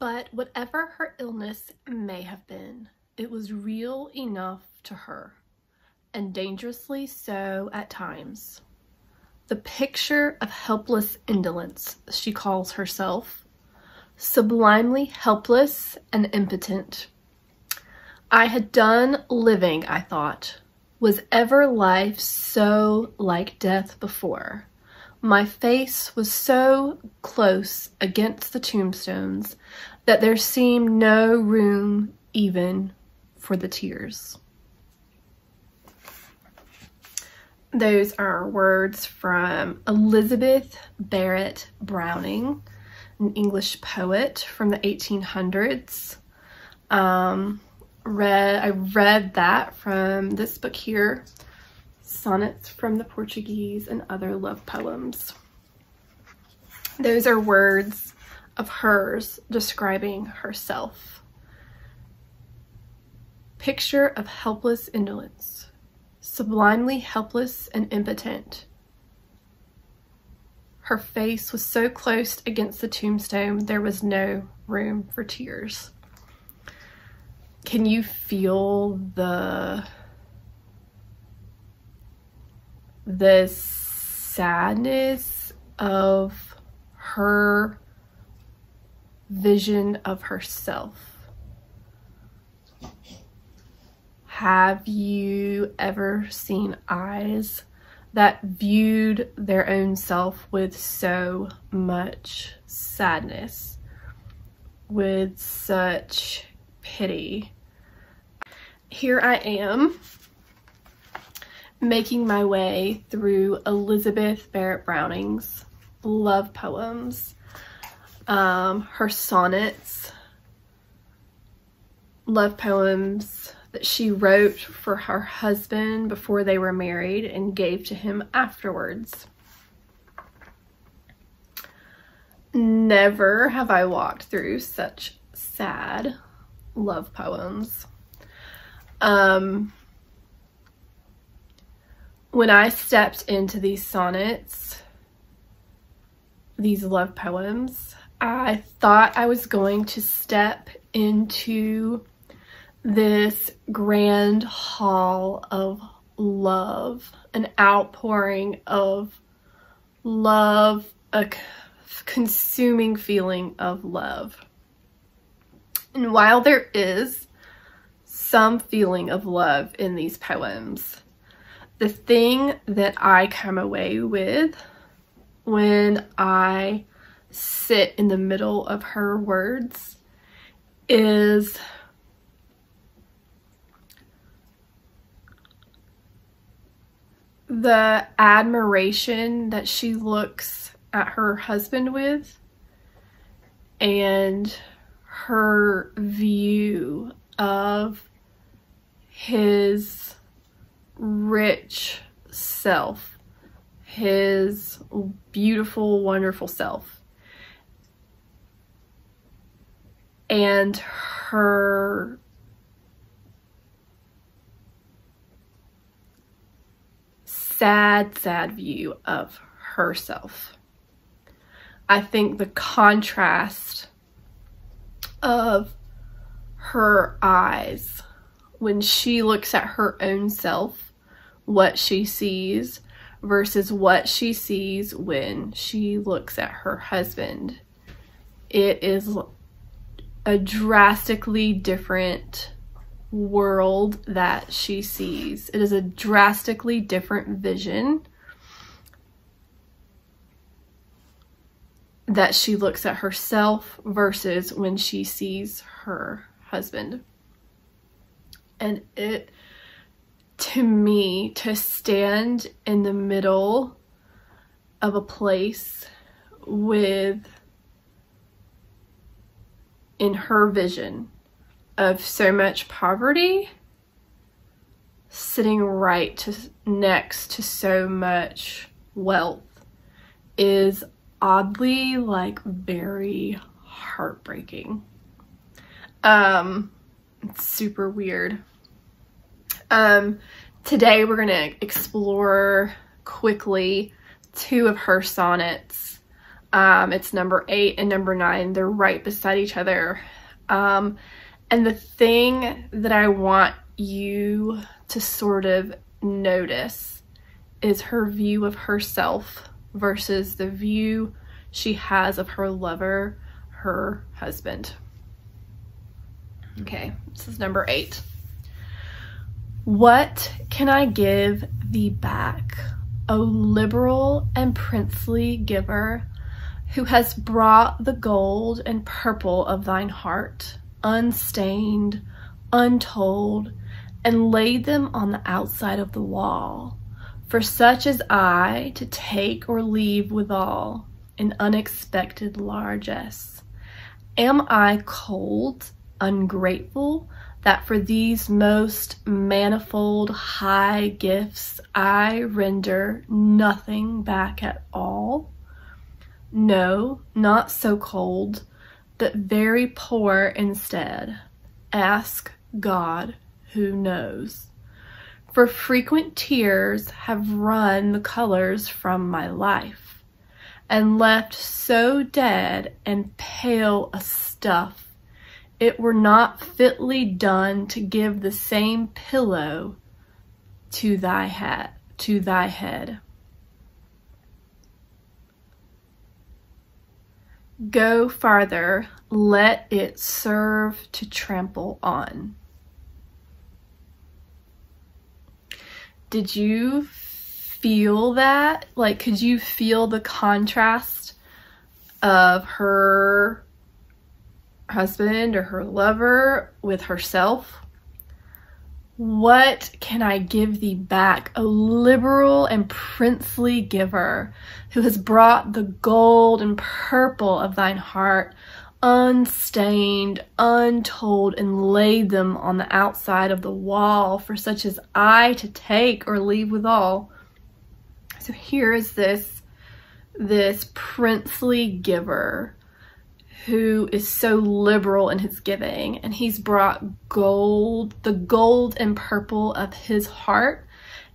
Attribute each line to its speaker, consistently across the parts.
Speaker 1: But whatever her illness may have been, it was real enough to her, and dangerously so at times. The picture of helpless indolence, she calls herself, sublimely helpless and impotent. I had done living, I thought. Was ever life so like death before? My face was so close against the tombstones that there seemed no room even for the tears. Those are words from Elizabeth Barrett Browning, an English poet from the 1800s. Um, read I read that from this book here, Sonnets from the Portuguese and Other Love Poems. Those are words of hers describing herself. Picture of helpless indolence, sublimely helpless and impotent. Her face was so close against the tombstone there was no room for tears. Can you feel the the sadness of her vision of herself? Have you ever seen eyes that viewed their own self with so much sadness, with such pity? Here I am making my way through Elizabeth Barrett Browning's love poems, um, her sonnets, love poems that she wrote for her husband before they were married and gave to him afterwards. Never have I walked through such sad love poems. Um, when I stepped into these sonnets, these love poems, I thought I was going to step into this grand hall of love, an outpouring of love, a consuming feeling of love. And while there is some feeling of love in these poems, the thing that I come away with when I sit in the middle of her words is the admiration that she looks at her husband with and her view of his rich self, his beautiful, wonderful self. And her sad, sad view of herself. I think the contrast of her eyes when she looks at her own self, what she sees versus what she sees when she looks at her husband. It is a drastically different world that she sees. It is a drastically different vision that she looks at herself versus when she sees her husband. And it, to me, to stand in the middle of a place with, in her vision, of so much poverty sitting right to, next to so much wealth is oddly like very heartbreaking. Um, it's super weird. Um, today we're gonna explore quickly two of her sonnets. Um, it's number eight and number nine. They're right beside each other. Um, and the thing that I want you to sort of notice is her view of herself versus the view she has of her lover, her husband. Okay, this is number eight. What can I give thee back, O liberal and princely giver, who has brought the gold and purple of thine heart, unstained, untold, and laid them on the outside of the wall, for such as I to take or leave withal, in unexpected largesse. Am I cold, ungrateful, that for these most manifold high gifts I render nothing back at all? No, not so cold, but very poor instead. Ask God who knows. For frequent tears have run the colors from my life, and left so dead and pale a stuff it were not fitly done to give the same pillow to thy head to thy head go farther let it serve to trample on did you feel that like could you feel the contrast of her husband or her lover with herself. What can I give thee back, a liberal and princely giver, who has brought the gold and purple of thine heart, unstained, untold, and laid them on the outside of the wall for such as I to take or leave withal? So here is this, this princely giver who is so liberal in his giving and he's brought gold, the gold and purple of his heart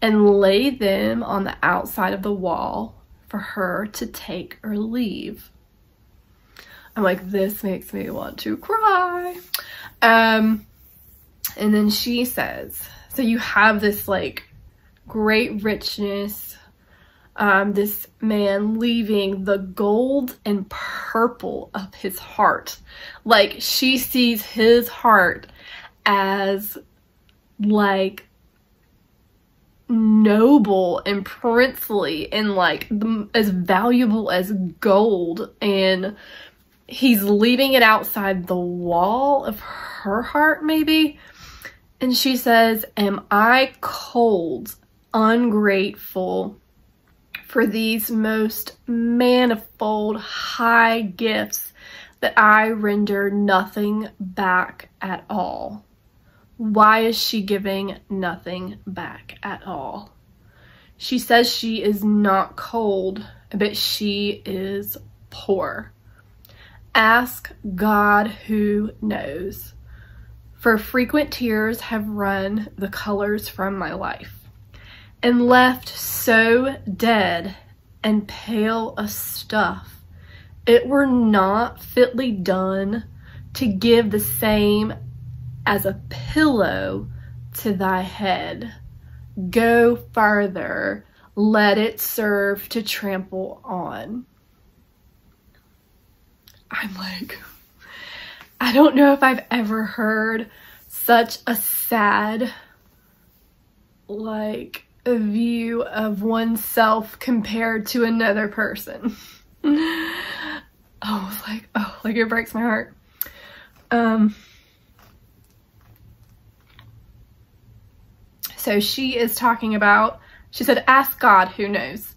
Speaker 1: and laid them on the outside of the wall for her to take or leave. I'm like, this makes me want to cry. Um, and then she says, so you have this like great richness um, this man leaving the gold and purple of his heart. Like she sees his heart as like noble and princely and like as valuable as gold and he's leaving it outside the wall of her heart maybe and she says am i cold ungrateful for these most manifold high gifts that I render nothing back at all. Why is she giving nothing back at all? She says she is not cold, but she is poor. Ask God who knows. For frequent tears have run the colors from my life and left so dead and pale a stuff, it were not fitly done to give the same as a pillow to thy head. Go further, let it serve to trample on. I'm like, I don't know if I've ever heard such a sad, like, a view of oneself compared to another person. oh, like, oh, like it breaks my heart. Um, so she is talking about, she said, ask God who knows.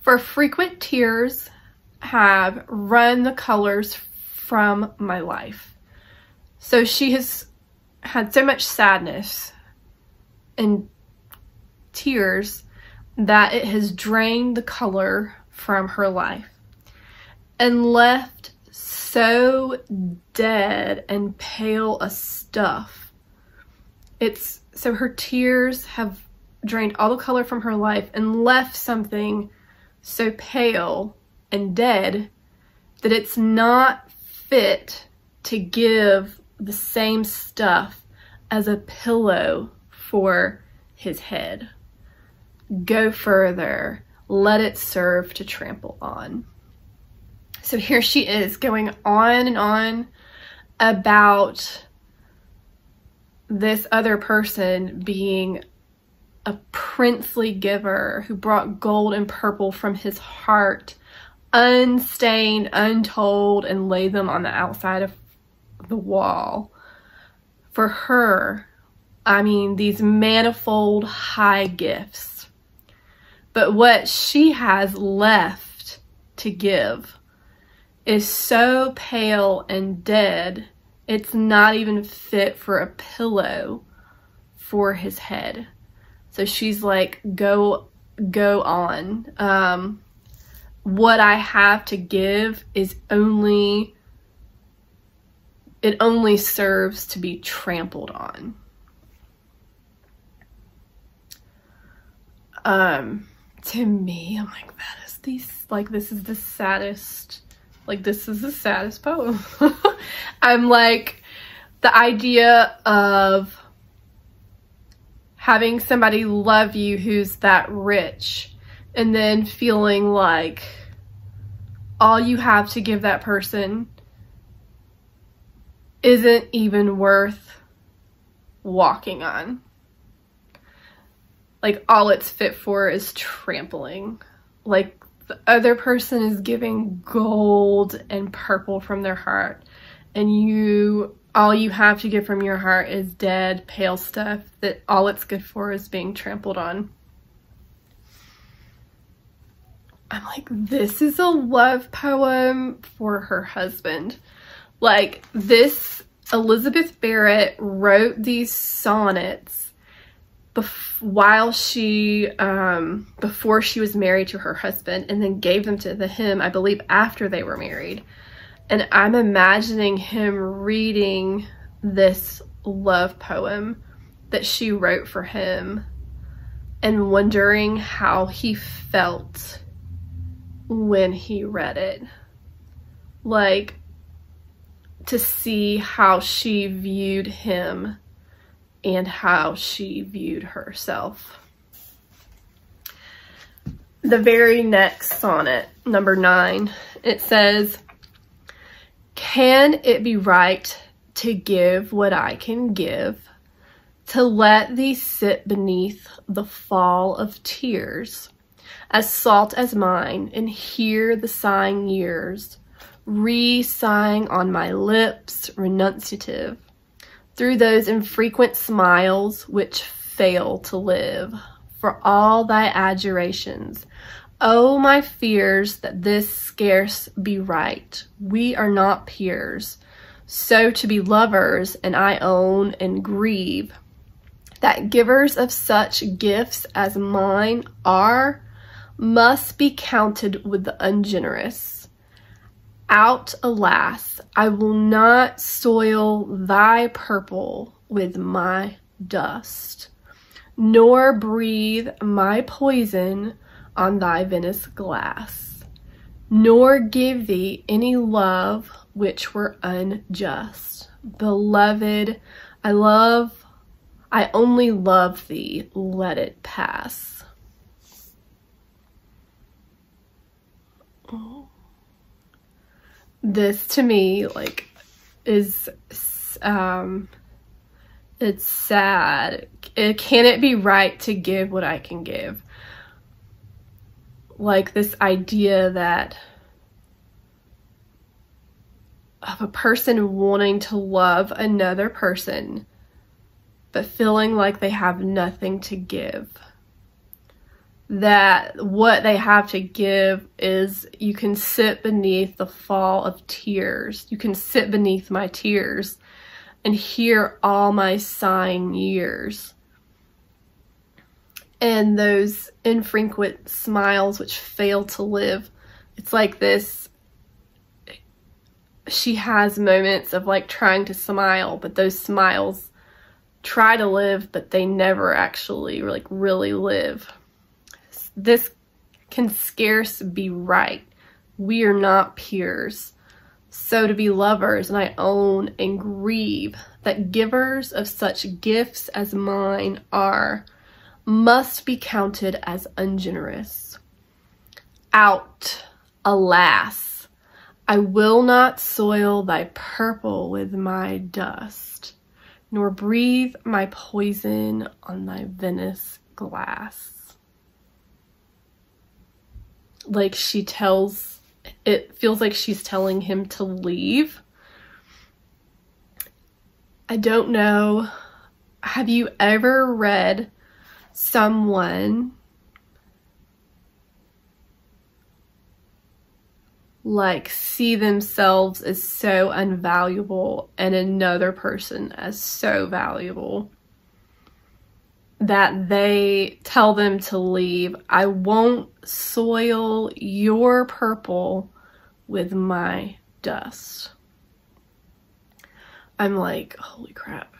Speaker 1: For frequent tears have run the colors from my life. So she has had so much sadness and tears that it has drained the color from her life and left so dead and pale a stuff. It's so her tears have drained all the color from her life and left something so pale and dead that it's not fit to give the same stuff as a pillow for his head. Go further. Let it serve to trample on. So here she is going on and on about this other person being a princely giver who brought gold and purple from his heart, unstained, untold, and laid them on the outside of the wall. For her, I mean, these manifold high gifts. But what she has left to give is so pale and dead, it's not even fit for a pillow for his head. So she's like, go, go on. Um, what I have to give is only, it only serves to be trampled on. Um, to me, I'm like, that is the, like, this is the saddest, like, this is the saddest poem. I'm like, the idea of having somebody love you who's that rich and then feeling like all you have to give that person isn't even worth walking on. Like all it's fit for is trampling. Like the other person is giving gold and purple from their heart and you all you have to give from your heart is dead, pale stuff that all it's good for is being trampled on. I'm like, this is a love poem for her husband. Like, this, Elizabeth Barrett wrote these sonnets while she, um, before she was married to her husband and then gave them to the him, I believe, after they were married. And I'm imagining him reading this love poem that she wrote for him and wondering how he felt when he read it. Like, to see how she viewed him and how she viewed herself. The very next sonnet, number nine, it says, can it be right to give what I can give, to let thee sit beneath the fall of tears, as salt as mine, and hear the sighing years, re-sighing on my lips, renunciative, through those infrequent smiles which fail to live, for all thy adjurations, Oh, my fears that this scarce be right. We are not peers. So to be lovers, and I own and grieve that givers of such gifts as mine are must be counted with the ungenerous. Out, alas, I will not soil thy purple with my dust, nor breathe my poison on thy Venice glass, nor give thee any love which were unjust. Beloved, I love, I only love thee, let it pass. This to me, like, is, um, it's sad. It, can it be right to give what I can give? like this idea that of a person wanting to love another person but feeling like they have nothing to give. That what they have to give is you can sit beneath the fall of tears. You can sit beneath my tears and hear all my sighing years and those infrequent smiles which fail to live. It's like this, she has moments of like trying to smile, but those smiles try to live, but they never actually like really live. This can scarce be right. We are not peers. So to be lovers, and I own and grieve that givers of such gifts as mine are, must be counted as ungenerous. Out, alas, I will not soil thy purple with my dust, nor breathe my poison on thy Venice glass. Like she tells, it feels like she's telling him to leave. I don't know. Have you ever read someone like see themselves as so unvaluable and another person as so valuable that they tell them to leave. I won't soil your purple with my dust. I'm like, holy crap.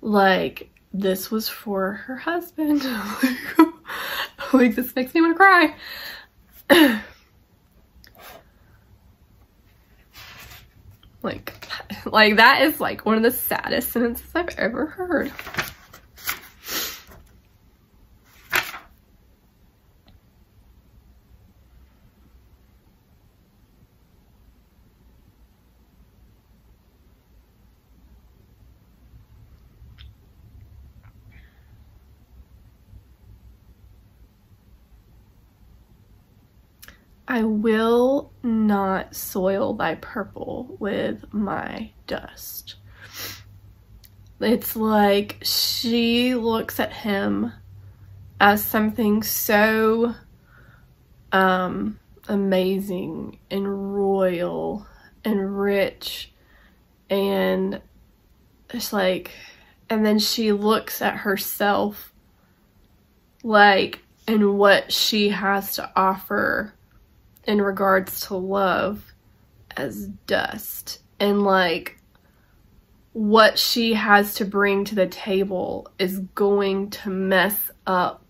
Speaker 1: Like, this was for her husband. like, this makes me want to cry. like, like that is like one of the saddest sentences I've ever heard. I will not soil thy purple with my dust. It's like she looks at him as something so um, amazing and royal and rich and it's like and then she looks at herself like and what she has to offer in regards to love as dust and like what she has to bring to the table is going to mess up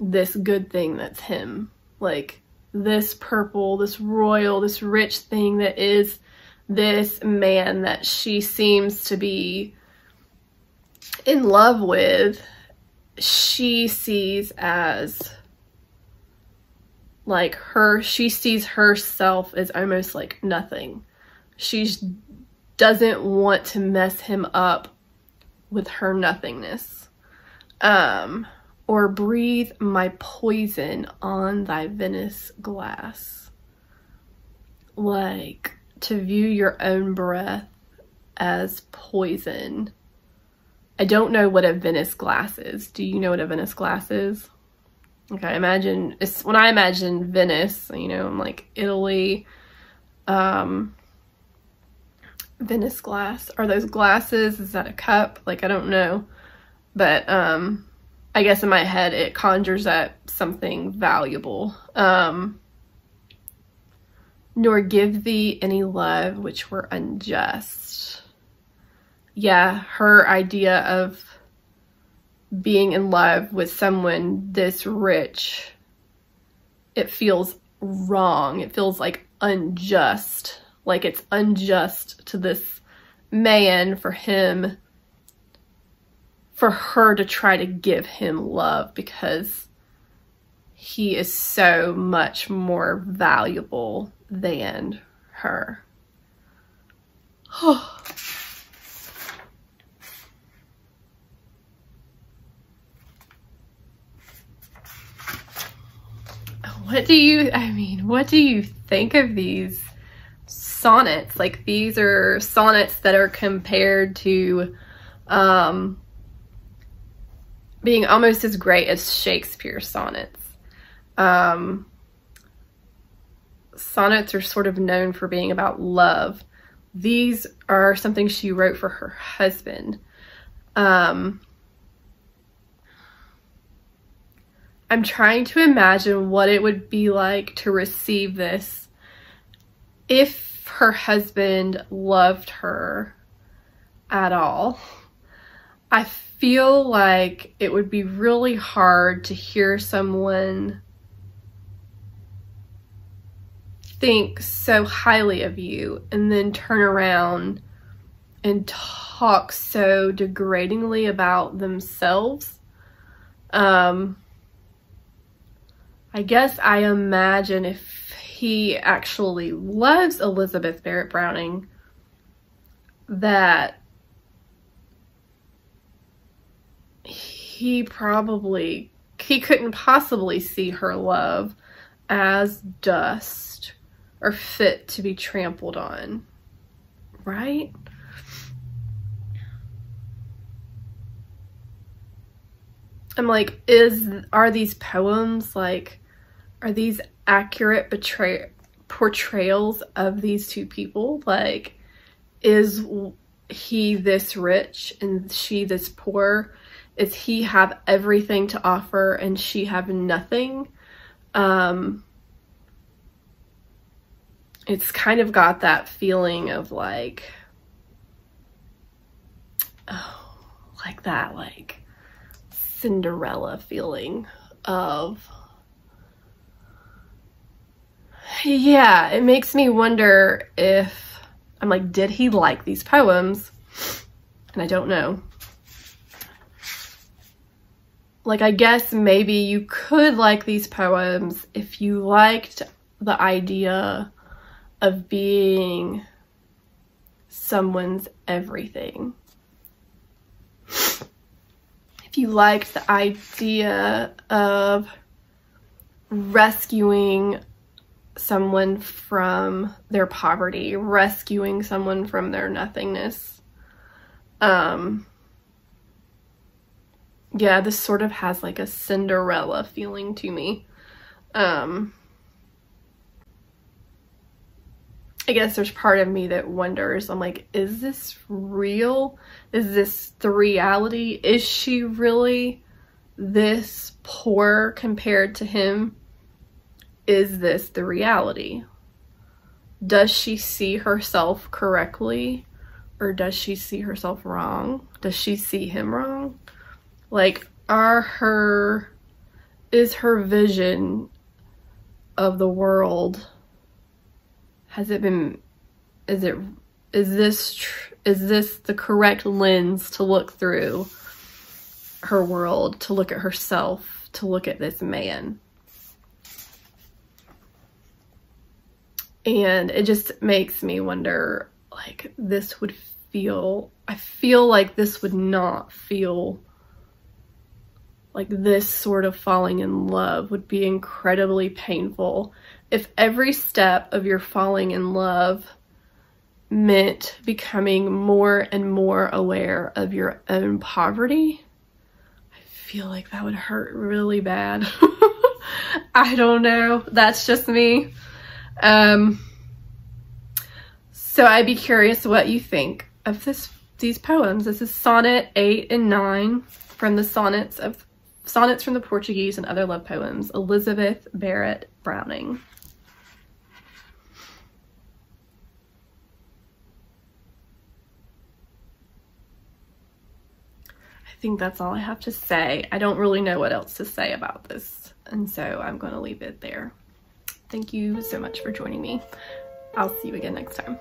Speaker 1: this good thing that's him. Like this purple this royal this rich thing that is this man that she seems to be in love with she sees as like her she sees herself as almost like nothing. She doesn't want to mess him up with her nothingness. Um or breathe my poison on thy venice glass. Like to view your own breath as poison. I don't know what a venice glass is. Do you know what a venice glass is Okay, imagine it's when I imagine Venice, you know, I'm like Italy, um, Venice glass. Are those glasses? Is that a cup? Like I don't know, but um, I guess in my head it conjures up something valuable. Um, nor give thee any love which were unjust. Yeah, her idea of being in love with someone this rich, it feels wrong. It feels like unjust. Like it's unjust to this man for him, for her to try to give him love because he is so much more valuable than her. What do you, I mean, what do you think of these sonnets? Like these are sonnets that are compared to um, being almost as great as Shakespeare's sonnets. Um, sonnets are sort of known for being about love. These are something she wrote for her husband. Um, I'm trying to imagine what it would be like to receive this if her husband loved her at all. I feel like it would be really hard to hear someone think so highly of you and then turn around and talk so degradingly about themselves. Um, I guess I imagine if he actually loves Elizabeth Barrett Browning, that he probably he couldn't possibly see her love as dust or fit to be trampled on right? I'm like is are these poems like are these accurate betray portrayals of these two people? Like is he this rich and she this poor? Is he have everything to offer and she have nothing? Um it's kind of got that feeling of like oh like that like cinderella feeling of yeah it makes me wonder if i'm like did he like these poems and i don't know like I guess maybe you could like these poems if you liked the idea of being someone's everything. If you liked the idea of rescuing someone from their poverty, rescuing someone from their nothingness. Um, yeah, this sort of has like a Cinderella feeling to me. Um, I guess there's part of me that wonders, I'm like, is this real? Is this the reality? Is she really this poor compared to him? Is this the reality? Does she see herself correctly or does she see herself wrong? Does she see him wrong? Like, are her, is her vision of the world, has it been, is it, is this, is this the correct lens to look through her world, to look at herself, to look at this man? And it just makes me wonder, like, this would feel, I feel like this would not feel like this sort of falling in love would be incredibly painful. If every step of your falling in love meant becoming more and more aware of your own poverty, I feel like that would hurt really bad. I don't know. That's just me. Um, so I'd be curious what you think of this these poems. This is sonnet 8 and 9 from the sonnets of Sonnets from the Portuguese and Other Love Poems, Elizabeth Barrett Browning. I think that's all I have to say. I don't really know what else to say about this, and so I'm going to leave it there. Thank you so much for joining me. I'll see you again next time.